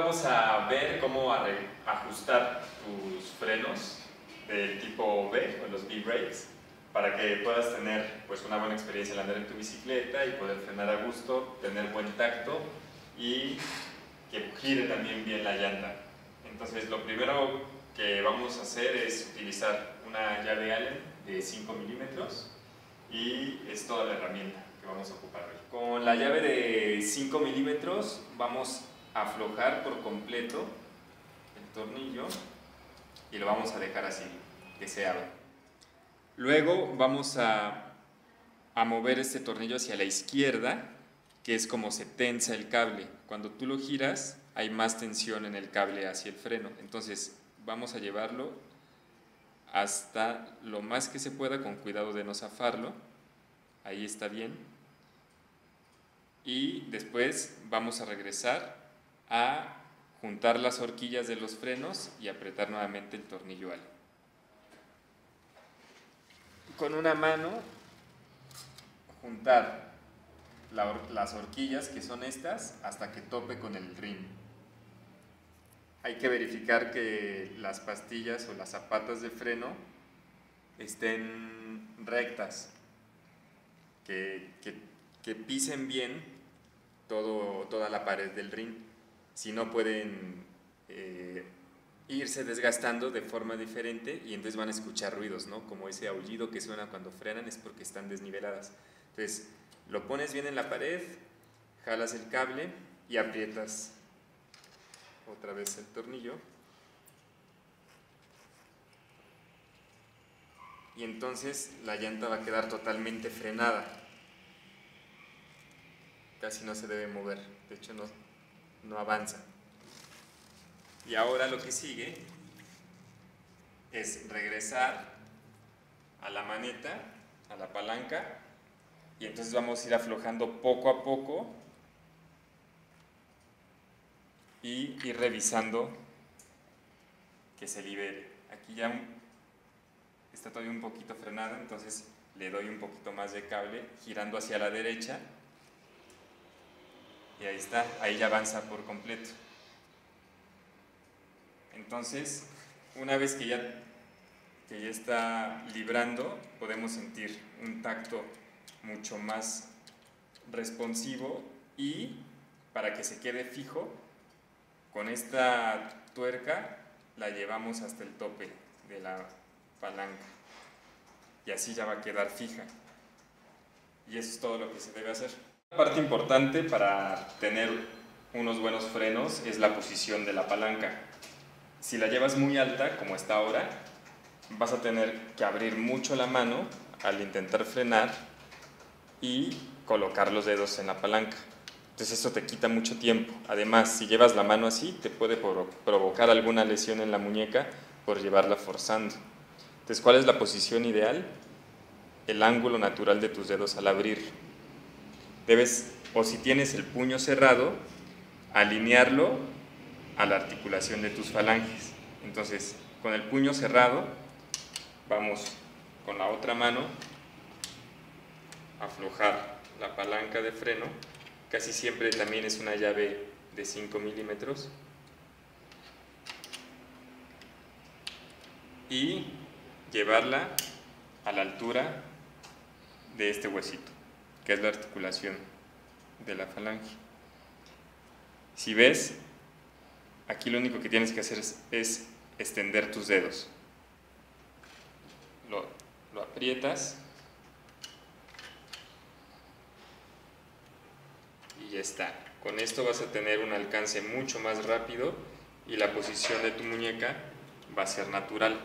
vamos a ver cómo ajustar tus frenos del tipo B o los B-brakes para que puedas tener pues, una buena experiencia al andar en tu bicicleta y poder frenar a gusto, tener buen tacto y que gire también bien la llanta. Entonces lo primero que vamos a hacer es utilizar una llave Allen de 5 milímetros y es toda la herramienta que vamos a ocupar hoy. Con la llave de 5 milímetros vamos aflojar por completo el tornillo y lo vamos a dejar así, que se abra. Luego vamos a, a mover este tornillo hacia la izquierda, que es como se tensa el cable. Cuando tú lo giras, hay más tensión en el cable hacia el freno. Entonces vamos a llevarlo hasta lo más que se pueda con cuidado de no zafarlo. Ahí está bien. Y después vamos a regresar a juntar las horquillas de los frenos y apretar nuevamente el tornillo al. Con una mano juntar las horquillas que son estas hasta que tope con el rim. Hay que verificar que las pastillas o las zapatas de freno estén rectas, que, pisen bien todo, toda la pared del rim. Si no pueden eh, irse desgastando de forma diferente y entonces van a escuchar ruidos, ¿no? Como ese aullido que suena cuando frenan es porque están desniveladas. Entonces, lo pones bien en la pared, jalas el cable y aprietas otra vez el tornillo. Y entonces la llanta va a quedar totalmente frenada. Casi no se debe mover, de hecho no, no avanza. Y ahora lo que sigue es regresar a la maneta, a la palanca, y entonces vamos a ir aflojando poco a poco y ir revisando que se libere. Aquí ya está todavía un poquito frenada, entonces le doy un poquito más de cable girando hacia la derecha y ahí está, ahí ya avanza por completo. Entonces, una vez que ya, que ya está librando, podemos sentir un tacto mucho más responsivo y para que se quede fijo, con esta tuerca la llevamos hasta el tope de la palanca y así ya va a quedar fija. Y eso es todo lo que se debe hacer. Una parte importante para tener unos buenos frenos es la posición de la palanca. Si la llevas muy alta, como está ahora, vas a tener que abrir mucho la mano al intentar frenar y colocar los dedos en la palanca. Entonces eso te quita mucho tiempo. Además, si llevas la mano así, te puede provocar alguna lesión en la muñeca por llevarla forzando. Entonces, ¿cuál es la posición ideal? El ángulo natural de tus dedos al abrir. Debes, o si tienes el puño cerrado, alinearlo a la articulación de tus falanges. Entonces, con el puño cerrado, vamos con la otra mano aflojar la palanca de freno, casi siempre también es una llave de 5 milímetros, y llevarla a la altura de este huesito, que es la articulación de la falange. Si ves, aquí lo único que tienes que hacer es, extender tus dedos. Lo, lo aprietas y ya está. Con esto vas a tener un alcance mucho más rápido y la posición de tu muñeca va a ser natural.